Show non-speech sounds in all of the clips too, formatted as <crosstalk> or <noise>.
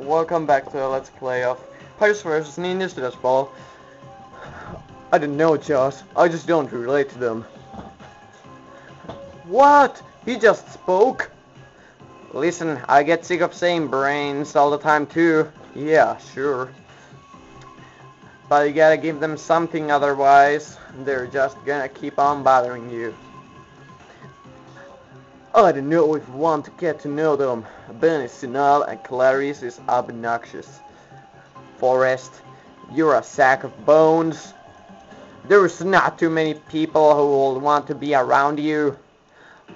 welcome back to Let's Play of Pirates vs. Ninjas Ball. I didn't know, Josh. I just don't relate to them. What? He just spoke? Listen, I get sick of saying brains all the time too. Yeah, sure. But you gotta give them something otherwise they're just gonna keep on bothering you. I don't know if you want to get to know them. Ben is senile and Clarice is obnoxious. Forrest, you're a sack of bones. There's not too many people who will want to be around you.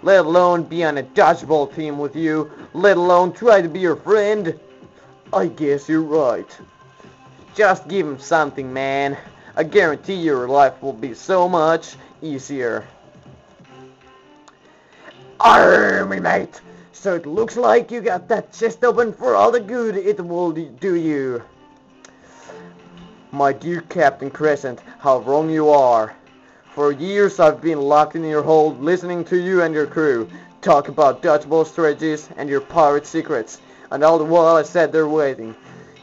Let alone be on a dodgeball team with you. Let alone try to be your friend. I guess you're right. Just give him something, man. I guarantee your life will be so much easier. Army mate! So it looks like you got that chest open for all the good it will do you. My dear Captain Crescent, how wrong you are. For years I've been locked in your hold listening to you and your crew talk about dodgeball strategies and your pirate secrets, and all the while I sat there waiting,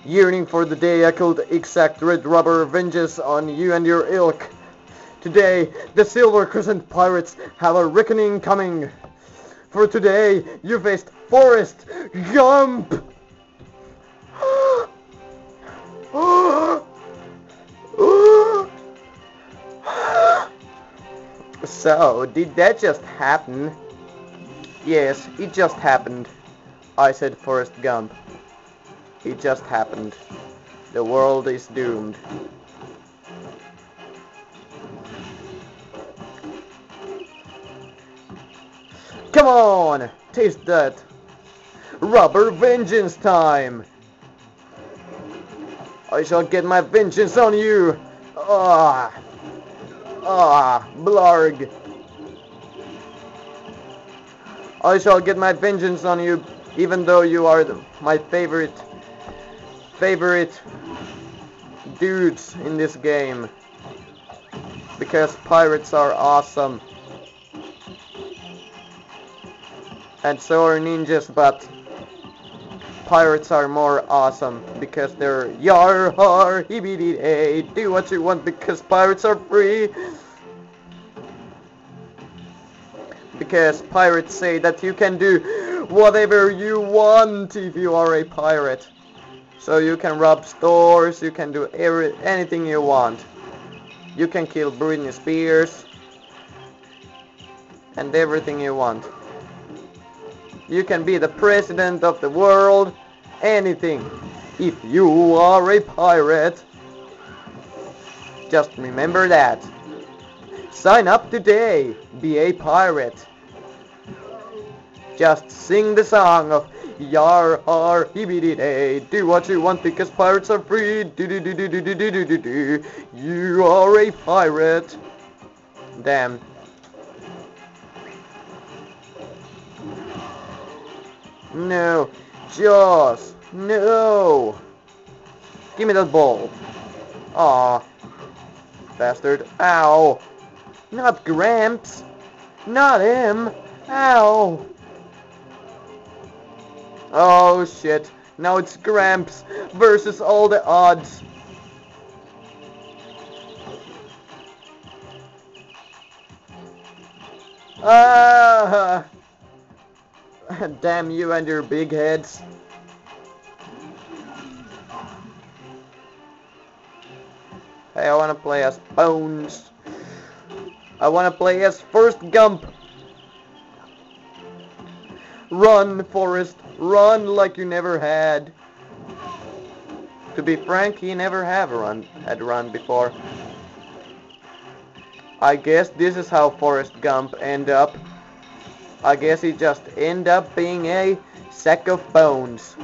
yearning for the day I could exact red rubber vengeance on you and your ilk. Today, the Silver Crescent Pirates have a reckoning coming. For today, you faced Forrest Gump! so, did that just happen? Yes, it just happened. I said Forrest Gump. It just happened. The world is doomed. Come on! Taste that! Rubber vengeance time! I shall get my vengeance on you! Ah! Ah! Blarg! I shall get my vengeance on you, even though you are the, my favorite, favorite dudes in this game. Because pirates are awesome. And so are ninjas, but pirates are more awesome because they're yar har hibbity day do what you want because pirates are free. Because pirates say that you can do whatever you want if you are a pirate. So you can rob stores you can do every anything you want. You can kill Britney Spears and everything you want you can be the president of the world. Anything. If you are a pirate. Just remember that. Sign up today. Be a pirate. Just sing the song of Yar har hibbity day. Do what you want because pirates are free. Do do do do do do do do do. You are a pirate. Damn. No. Jaws. No. Give me that ball. Aw. Bastard. Ow. Not Gramps. Not him. Ow. Oh shit. Now it's Gramps versus all the odds. Ah! <laughs> Damn you and your big heads. Hey, I want to play as Bones. I want to play as First Gump. Run, Forrest. Run like you never had. To be frank, he never have run had run before. I guess this is how Forrest Gump end up. I guess he just end up being a sack of bones.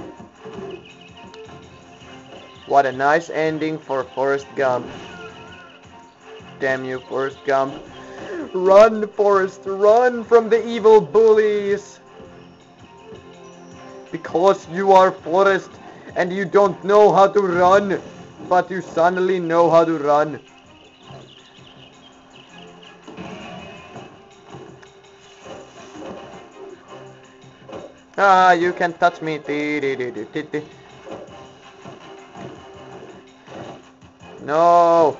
What a nice ending for Forrest Gump. Damn you, Forrest Gump. Run, Forrest, run from the evil bullies. Because you are Forrest and you don't know how to run, but you suddenly know how to run. Ah, you can touch me. No.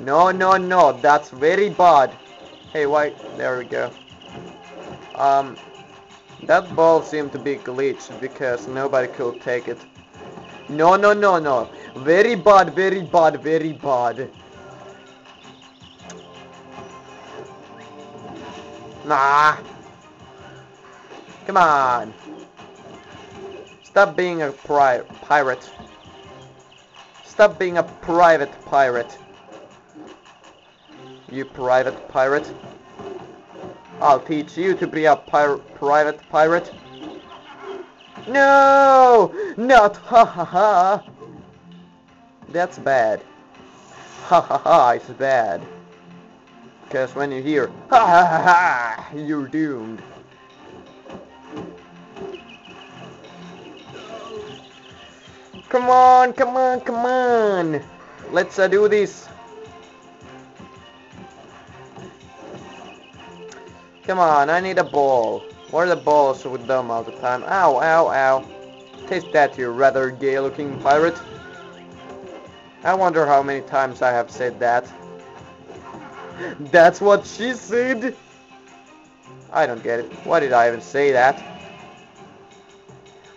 No, no, no. That's very bad. Hey, why? There we go. Um, that ball seemed to be glitched because nobody could take it. No, no, no, no. Very bad, very bad, very bad. Nah. Come on. Stop being a pri pirate. Stop being a private pirate. You private pirate. I'll teach you to be a pir private pirate. No! Not <laughs> ha ha ha! That's bad. Ha ha ha, it's bad. Because when you hear ha ha ha ha, you're doomed. Come on, come on, come on. Let's uh, do this. Come on, I need a ball. Where are the balls with them all the time? Ow, ow, ow. Taste that, you rather gay-looking pirate. I wonder how many times I have said that. <laughs> That's what she said? I don't get it. Why did I even say that?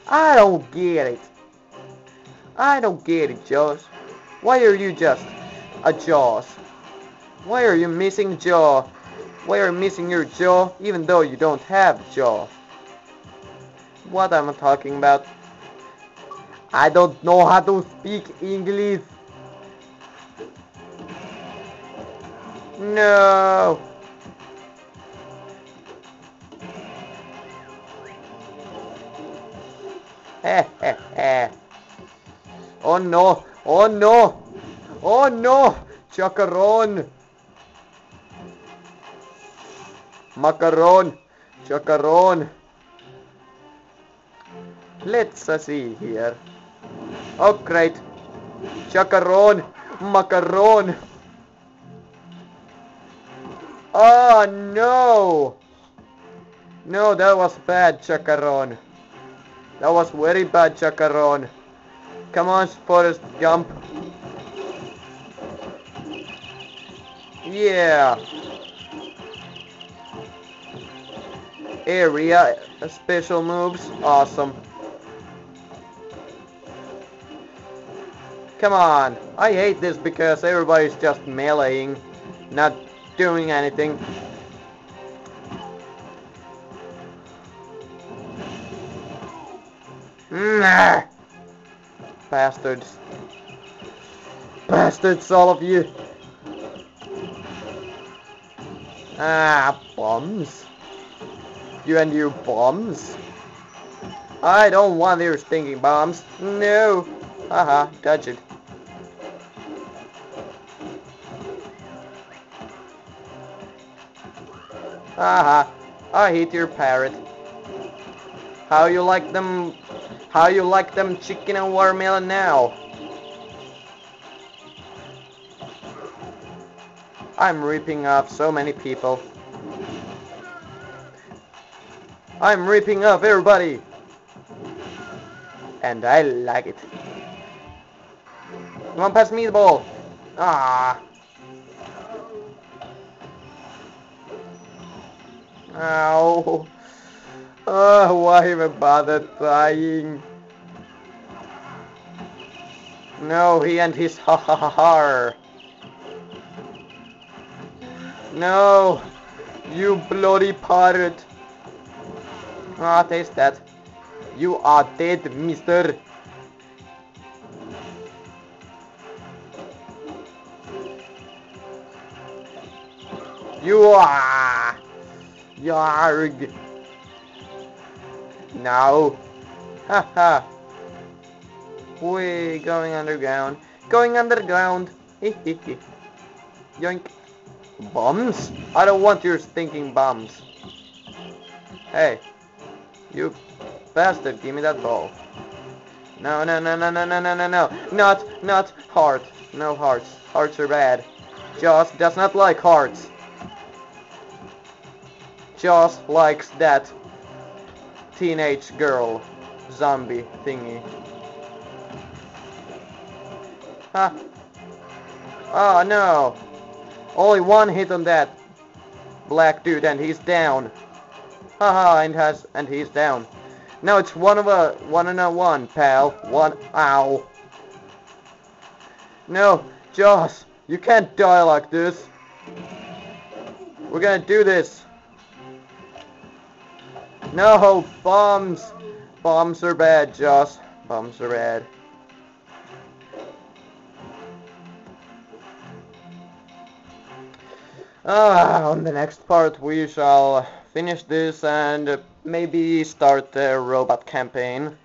I don't get it. I don't get it, Jaws. Why are you just a Jaws? Why are you missing jaw? Why are you missing your jaw even though you don't have jaw? What am I talking about? I don't know how to speak English. No. <laughs> oh no! Oh no! Oh no! Chacaron! Macaron! Chacaron! Let's uh, see here. Oh great! Macaron! Oh no! No, that was bad, Chacaron. That was very bad, Chacaron. Come on, Forrest Gump. Yeah. Area special moves. Awesome. Come on. I hate this because everybody's just meleeing, not doing anything. Nah. Bastards. Bastards, all of you. Ah, bombs. You and your bombs. I don't want your stinking bombs. No. Haha, dodge it. Haha, I hate your parrot. How you like them how you like them chicken and watermelon now? I'm ripping off so many people. I'm ripping off everybody. And I like it. Come on, pass me the ball. Ah. Ow. Oh, why even bother trying? No, he and his ha ha ha ha. No, you bloody pirate. Ah, taste that. You are dead, mister. You are. Yarg. No. Haha. we going underground. Going underground. Yoink. Bombs? I don't want your stinking bombs. Hey. You bastard, give me that ball. No, no, no, no, no, no, no, no, no. Not, not heart. No hearts. Hearts are bad. Joss does not like hearts. Joss likes that teenage girl zombie thingy. Ha! Oh no! Only one hit on that black dude and he's down. Haha, and has and he's down. Now it's one of a one and a one, pal. One ow. No, Joss, you can't die like this. We're gonna do this. No, bombs. Bombs are bad, Joss. Bombs are bad. Uh, on the next part we shall finish this and maybe start the robot campaign.